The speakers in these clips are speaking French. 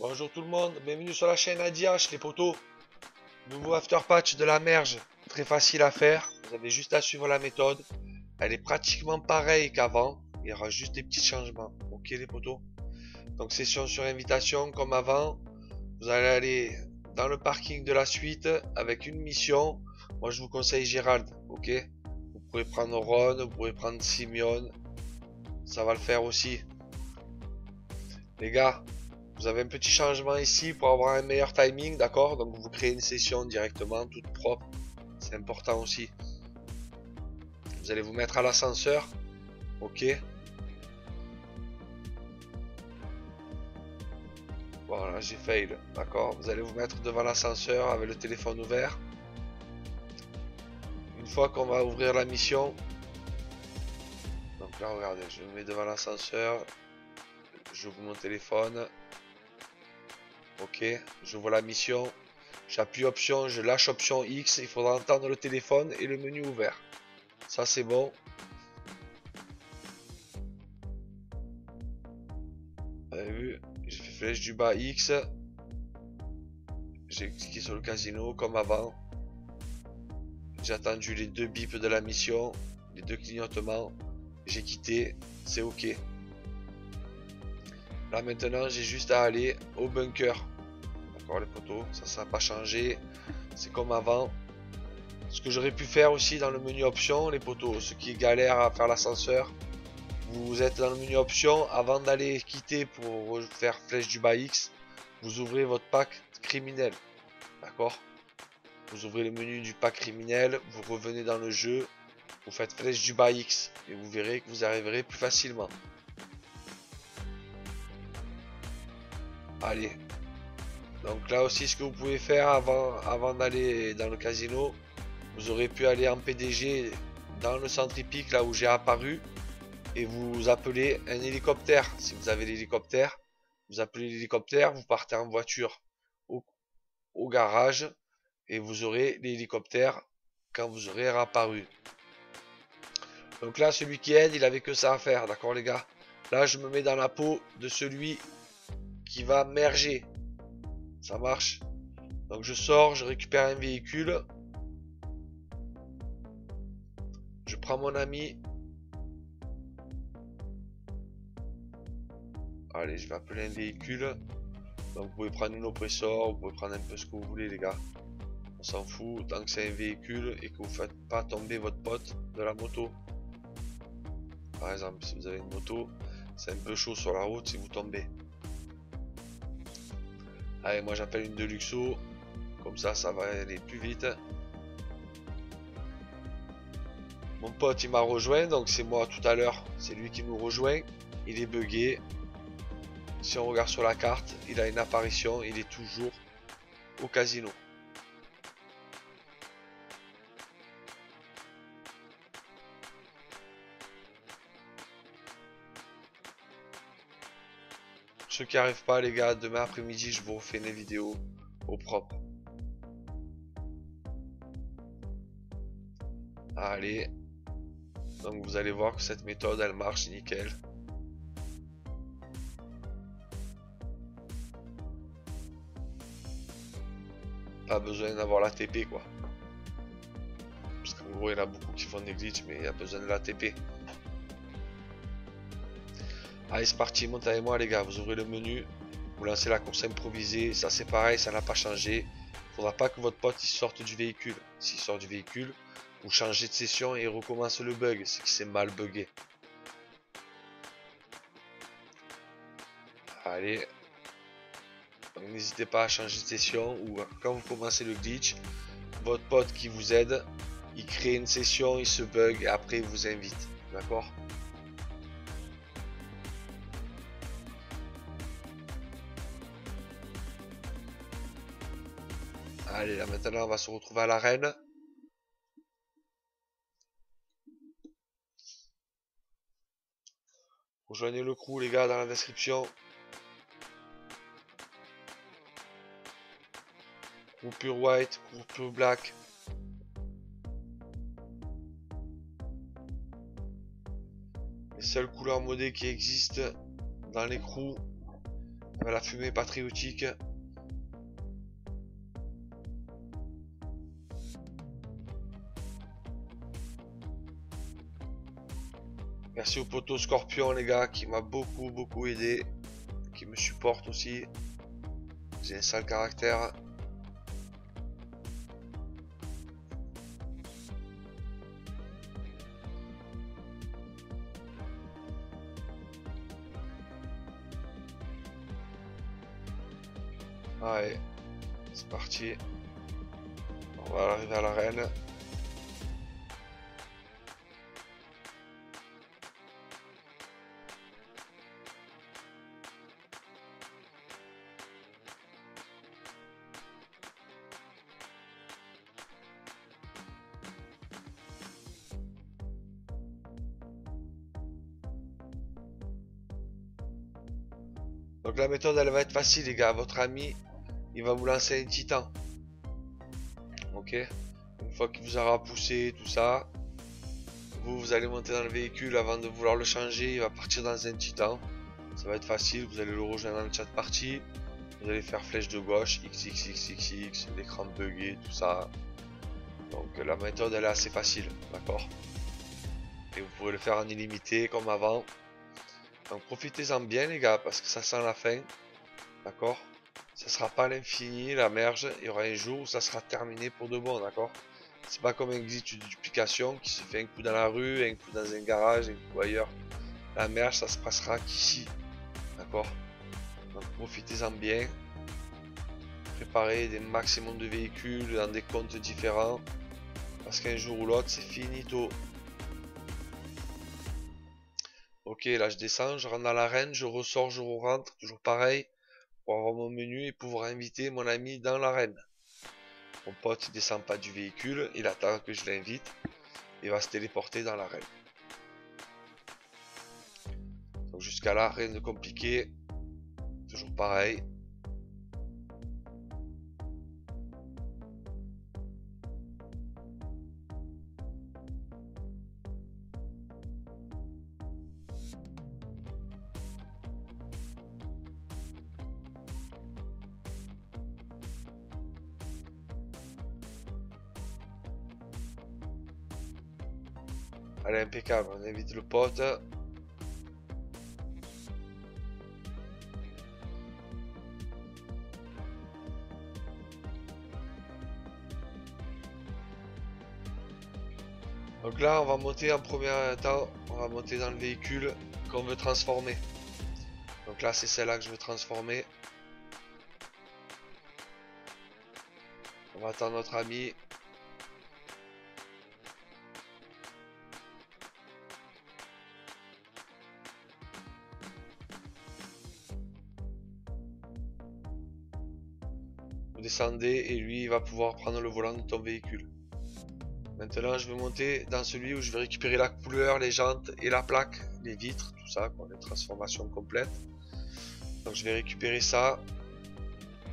Bonjour tout le monde, bienvenue sur la chaîne ADH les potos. Nouveau after patch de la merge, très facile à faire. Vous avez juste à suivre la méthode. Elle est pratiquement pareille qu'avant. Il y aura juste des petits changements. Ok les potos Donc session sur invitation comme avant. Vous allez aller dans le parking de la suite avec une mission. Moi je vous conseille Gérald. Ok? Vous pouvez prendre Ron, vous pouvez prendre Simeon. Ça va le faire aussi. Les gars, vous avez un petit changement ici pour avoir un meilleur timing, d'accord? Donc vous créez une session directement, toute propre. C'est important aussi. Vous allez vous mettre à l'ascenseur. Ok. Voilà, j'ai fail. D'accord? Vous allez vous mettre devant l'ascenseur avec le téléphone ouvert. Une fois qu'on va ouvrir la mission. Donc là, regardez, je me mets devant l'ascenseur. J'ouvre mon téléphone. Ok, je vois la mission. J'appuie option, je lâche option X. Il faudra entendre le téléphone et le menu ouvert. Ça c'est bon. Vous avez vu J'ai fait flèche du bas X. J'ai cliqué sur le casino comme avant. J'ai attendu les deux bips de la mission. Les deux clignotements. J'ai quitté. C'est ok. Là maintenant j'ai juste à aller au bunker. D'accord les poteaux, ça ça n'a pas changé. C'est comme avant. Ce que j'aurais pu faire aussi dans le menu options, les poteaux, ceux qui galèrent à faire l'ascenseur, vous êtes dans le menu options, avant d'aller quitter pour faire flèche du bas X, vous ouvrez votre pack criminel. D'accord? Vous ouvrez le menu du pack criminel, vous revenez dans le jeu, vous faites flèche du bas X et vous verrez que vous arriverez plus facilement. Allez. Donc là aussi, ce que vous pouvez faire avant, d'aller dans le casino, vous aurez pu aller en PDG dans le centre hippique, là où j'ai apparu, et vous appelez un hélicoptère. Si vous avez l'hélicoptère, vous appelez l'hélicoptère, vous partez en voiture au, garage, et vous aurez l'hélicoptère quand vous aurez apparu. Donc là, celui qui aide, il avait que ça à faire, d'accord les gars? Là, je me mets dans la peau de celui qui va merger. Ça marche. Donc je sors, je récupère un véhicule. Je prends mon ami. Allez, je vais appeler un véhicule. Donc vous pouvez prendre une oppressor, vous pouvez prendre un peu ce que vous voulez les gars. On s'en fout, tant que c'est un véhicule et que vous faites pas tomber votre pote de la moto. Par exemple, si vous avez une moto, c'est un peu chaud sur la route si vous tombez. Allez, moi j'appelle une Deluxo. Comme ça, ça va aller plus vite. Mon pote, il m'a rejoint. Donc c'est moi tout à l'heure. C'est lui qui nous rejoint. Il est bugué. Si on regarde sur la carte, il a une apparition. Il est toujours au casino. Qui arrivent pas les gars, demain après-midi je vous refais une vidéo au propre. Allez. Donc vous allez voir que cette méthode elle marche nickel. Pas besoin d'avoir la TP quoi. Parce qu'en gros il y en a beaucoup qui font des glitches mais il y a besoin de la TP. Allez c'est parti, montez avec moi les gars, vous ouvrez le menu, vous lancez la course improvisée, ça c'est pareil, ça n'a pas changé. Faudra pas que votre pote il sorte du véhicule. S'il sort du véhicule, vous changez de session et il recommence le bug, c'est que c'est mal bugué. Allez, n'hésitez pas à changer de session ou quand vous commencez le glitch, votre pote qui vous aide, il crée une session, il se bug et après il vous invite. D'accord? Allez, là maintenant on va se retrouver à l'arène. Rejoignez le crew les gars dans la description. Crew pure white, crew pure black. Les seules couleurs modées qui existent dans les crews La fumée patriotique. Merci au poteau Scorpion les gars qui m'a beaucoup beaucoup aidé. Qui me supporte aussi. J'ai un sale caractère. Allez, c'est parti. On va arriver à l'arène. Donc la méthode elle va être facile les gars. Votre ami il va vous lancer un titan. Ok? Une fois qu'il vous aura poussé tout ça, vous, vous allez monter dans le véhicule avant de vouloir le changer. Il va partir dans un titan. Ça va être facile. Vous allez le rejoindre dans le chat partie. Vous allez faire flèche de gauche, XXXXX, l'écran bugué, tout ça. Donc la méthode elle est assez facile, d'accord? Et vous pouvez le faire en illimité comme avant. Donc profitez-en bien les gars parce que ça sent la fin. D'accord? Ça sera pas l'infini, la merge. Il y aura un jour où ça sera terminé pour de bon, d'accord? C'est pas comme un exit de duplication qui se fait un coup dans la rue, un coup dans un garage, un coup ailleurs. La merge ça se passera qu'ici. D'accord? Donc profitez-en bien. Préparez des maximums de véhicules dans des comptes différents. Parce qu'un jour ou l'autre c'est finito. Ok, là je descends, je rentre dans l'arène, je ressors, je rentre, toujours pareil, pour avoir mon menu et pouvoir inviter mon ami dans l'arène. Mon pote il descend pas du véhicule, il attend que je l'invite, il va se téléporter dans l'arène. Donc jusqu'à là, rien de compliqué, toujours pareil. Allez, impeccable, on invite le pote. Donc là, on va monter en premier temps, on va monter dans le véhicule qu'on veut transformer. Donc là, c'est celle-là que je veux transformer. On va attendre notre ami. Descendez et lui il va pouvoir prendre le volant de ton véhicule. Maintenant je vais monter dans celui où je vais récupérer la couleur, les jantes et la plaque, les vitres, tout ça, quoi, les transformations complètes. Donc je vais récupérer ça.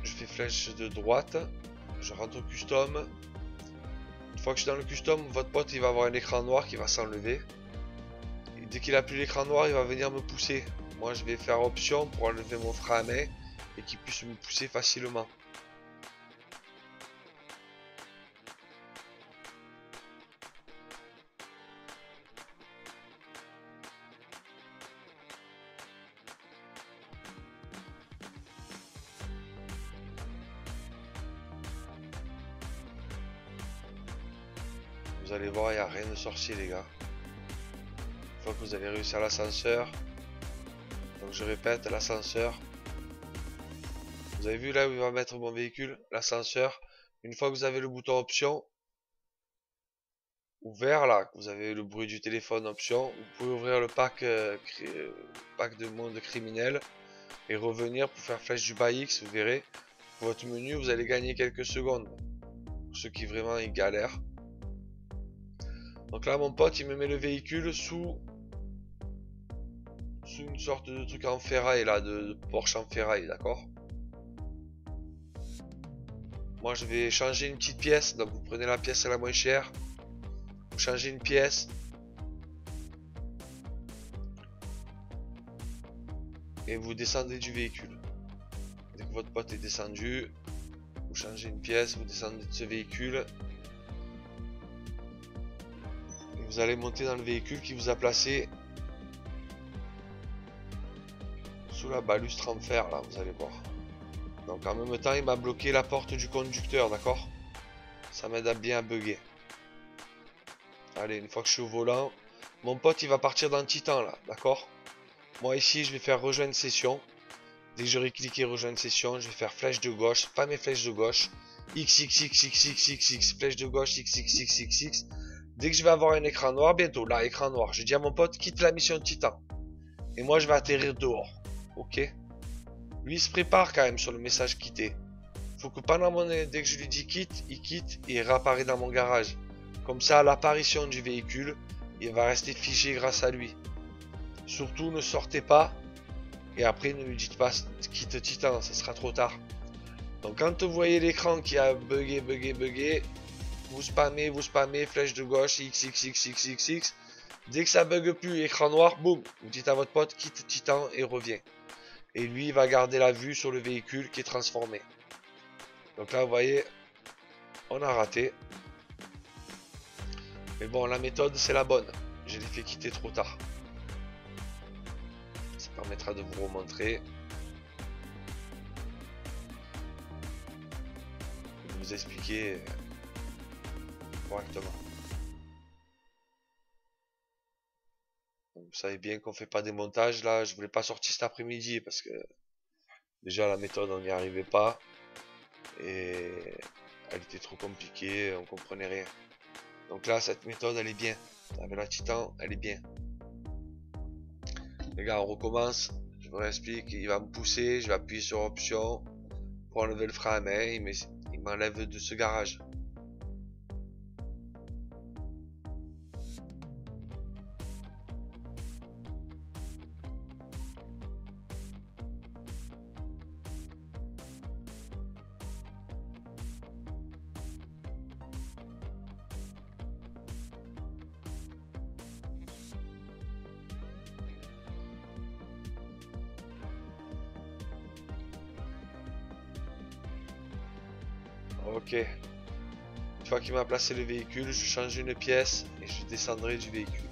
Je fais flèche de droite. Je rentre au custom. Une fois que je suis dans le custom, votre pote il va avoir un écran noir qui va s'enlever. Dès qu'il a plus l'écran noir, il va venir me pousser. Moi je vais faire option pour enlever mon frein à main et qu'il puisse me pousser facilement. Sorcier les gars. Une fois que vous avez réussi à l'ascenseur. Donc je répète, l'ascenseur. Vous avez vu là où il va mettre mon véhicule L'ascenseur. Une fois que vous avez le bouton option ouvert là, vous avez le bruit du téléphone option, vous pouvez ouvrir le pack, euh, pack de monde criminel et revenir pour faire flèche du BAX, vous verrez. Votre menu, vous allez gagner quelques secondes. Pour ceux qui vraiment y galèrent. Donc là, mon pote, il me met le véhicule sous, sous une sorte de truc en ferraille, là, de, Porsche en ferraille, d'accord? Moi, je vais changer une petite pièce. Donc, vous prenez la pièce la moins chère. Vous changez une pièce. Et vous descendez du véhicule. votre pote est descendu, vous changez une pièce, vous descendez de ce véhicule. Vous allez monter dans le véhicule qui vous a placé sous la balustre en fer, là, vous allez voir. Donc en même temps, il m'a bloqué la porte du conducteur, d'accord Ça m'aide à bien bugger. Allez, une fois que je suis au volant, mon pote, il va partir dans Titan, là, d'accord Moi, ici, je vais faire rejoindre session. Dès que j'aurai cliqué rejoindre session, je vais faire flèche de gauche, pas mes flèches de gauche. X, X, X, X, X, X, X, flèche de gauche, X, X, X, X, X. Dès que je vais avoir un écran noir, bientôt, là, écran noir, je dis à mon pote, quitte la mission Titan. Et moi, je vais atterrir dehors. Ok lui, il se prépare quand même sur le message quitter. Faut que pendant mon... Dès que je lui dis quitte, il quitte et il réapparaît dans mon garage. Comme ça, l'apparition du véhicule, il va rester figé grâce à lui. Surtout, ne sortez pas. Et après, ne lui dites pas quitte Titan, ça sera trop tard. Donc quand vous voyez l'écran qui a bugué, bugué, bugué, vous spammez, vous spammez, flèche de gauche, x, x, x, x, x, x. Dès que ça bug plus, écran noir, boum, vous dites à votre pote quitte Titan et revient. Et lui, il va garder la vue sur le véhicule qui est transformé. Donc là, vous voyez, on a raté. Mais bon, la méthode, c'est la bonne. Je l'ai fait quitter trop tard. Ça permettra de vous remontrer. De vous expliquer correctement. vous savez bien qu'on fait pas des montages là. Je voulais pas sortir cet après-midi parce que déjà la méthode on n'y arrivait pas et elle était trop compliquée, on comprenait rien. Donc là cette méthode elle est bien. Avec la Titan, elle est bien. Les gars, on recommence. Je vous réexplique. Il va me pousser, je vais appuyer sur option pour enlever le frein à main, il m'enlève de ce garage. Ok. Une fois qu'il m'a placé le véhicule, je change une pièce et je descendrai du véhicule.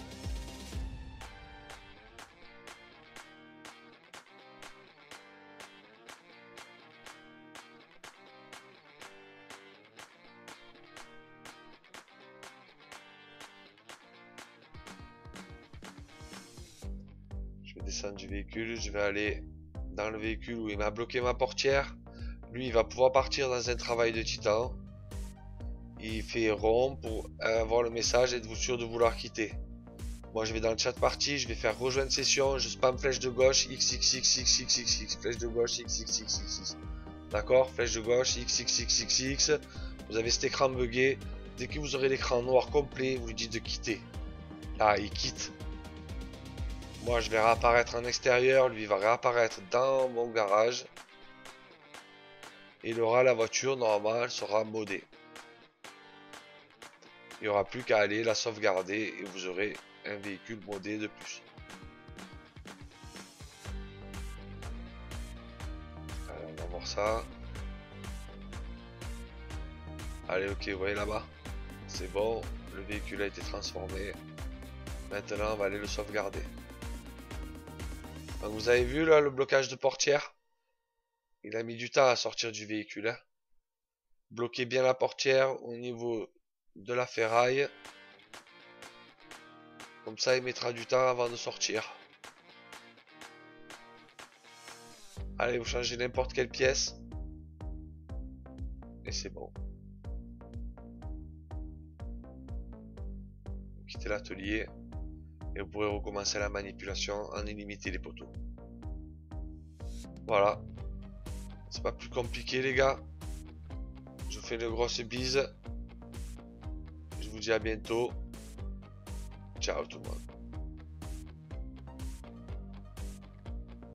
Je vais descendre du véhicule, je vais aller dans le véhicule où il m'a bloqué ma portière. Lui, il va pouvoir partir dans un travail de titan. Il fait rond pour avoir le message et être sûr de vouloir quitter. Moi, je vais dans le chat partie, je vais faire rejoindre session, je spam flèche de gauche, XXXXXXX, flèche de gauche, XXXXX. D'accord Flèche de gauche, XXXXX. Vous avez cet écran bugué. Dès que vous aurez l'écran noir complet, vous lui dites de quitter. Là, il quitte. Moi, je vais réapparaître en extérieur, lui va réapparaître dans mon garage il aura la voiture normale sera modée. Il n'y aura plus qu'à aller la sauvegarder et vous aurez un véhicule modé de plus. on va voir ça. Allez, ok, vous voyez là-bas. C'est bon, le véhicule a été transformé. Maintenant, on va aller le sauvegarder. vous avez vu là le blocage de portière? Il a mis du temps à sortir du véhicule. Hein. Bloquez bien la portière au niveau de la ferraille. Comme ça, il mettra du temps avant de sortir. Allez, vous changez n'importe quelle pièce. Et c'est bon. Vous quittez l'atelier. Et vous pourrez recommencer la manipulation en illimité les poteaux. Voilà. C'est pas plus compliqué les gars. Je vous fais de grosses bises. Je vous dis à bientôt. Ciao tout le monde.